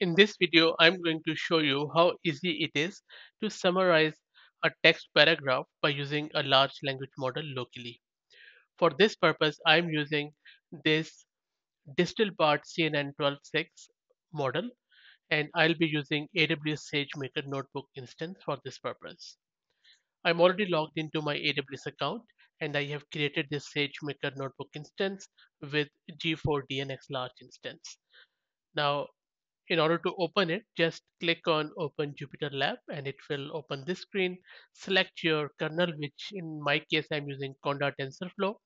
In this video, I'm going to show you how easy it is to summarize a text paragraph by using a large language model locally. For this purpose, I'm using this DistilBart CNN 12.6 model and I'll be using AWS SageMaker Notebook instance for this purpose. I'm already logged into my AWS account and I have created this SageMaker Notebook instance with G4 DNX large instance. Now in order to open it, just click on Open Jupyter Lab and it will open this screen. Select your kernel, which in my case, I'm using Conda TensorFlow.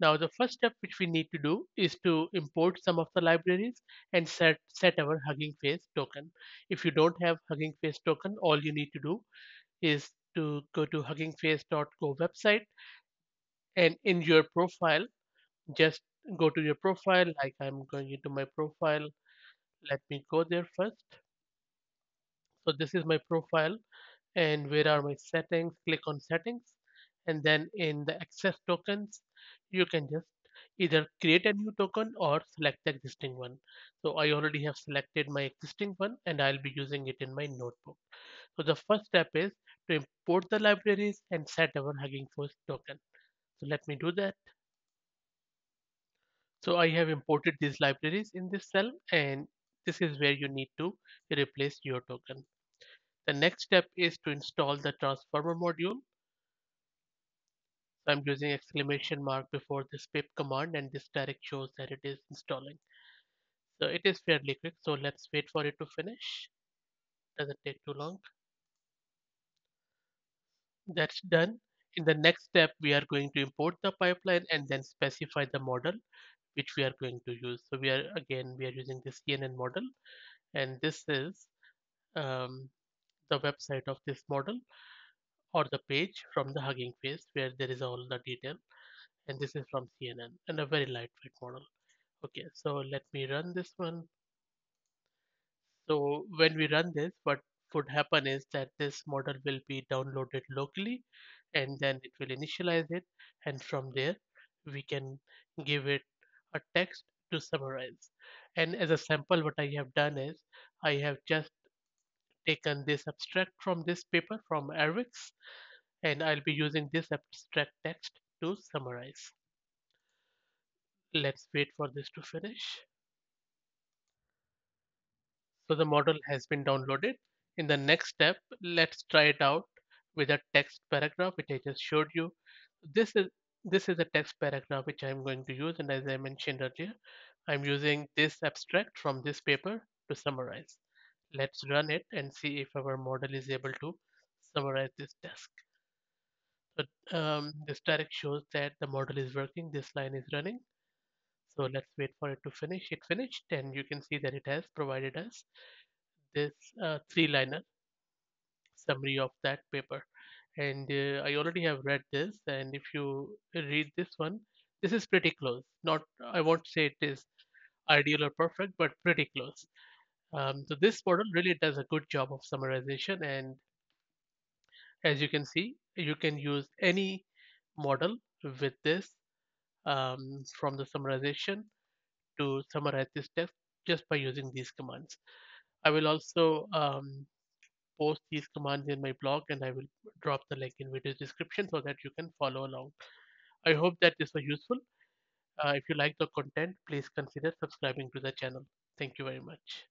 Now, the first step which we need to do is to import some of the libraries and set, set our Hugging Face token. If you don't have Hugging Face token, all you need to do is to go to huggingface.co website and in your profile, just go to your profile like I'm going into my profile let me go there first. So this is my profile and where are my settings? Click on settings and then in the access tokens you can just either create a new token or select the existing one. So i already have selected my existing one and i'll be using it in my notebook. So the first step is to import the libraries and set our hugging face token. So let me do that. So i have imported these libraries in this cell and this is where you need to replace your token. The next step is to install the transformer module. So I'm using exclamation mark before this pip command and this direct shows that it is installing. So it is fairly quick. So let's wait for it to finish. Doesn't take too long. That's done. In the next step, we are going to import the pipeline and then specify the model which we are going to use. So we are again we are using the CNN model, and this is um, the website of this model or the page from the Hugging Face where there is all the detail, and this is from CNN and a very lightweight model. Okay, so let me run this one. So when we run this, what would happen is that this model will be downloaded locally and then it will initialize it and from there we can give it a text to summarize. And as a sample, what I have done is I have just taken this abstract from this paper from arXiv, and I'll be using this abstract text to summarize. Let's wait for this to finish. So the model has been downloaded. In the next step, let's try it out with a text paragraph, which I just showed you. This is this is a text paragraph which I'm going to use and as I mentioned earlier I'm using this abstract from this paper to summarize. Let's run it and see if our model is able to summarize this task. But um, this direct shows that the model is working this line is running. So let's wait for it to finish. It finished and you can see that it has provided us this uh, three liner summary of that paper and uh, I already have read this and if you read this one this is pretty close. Not I won't say it is ideal or perfect but pretty close. Um, so this model really does a good job of summarization and as you can see you can use any model with this um, from the summarization to summarize this text just by using these commands. I will also um, post these commands in my blog and I will drop the link in video description so that you can follow along. I hope that this was useful. Uh, if you like the content, please consider subscribing to the channel. Thank you very much.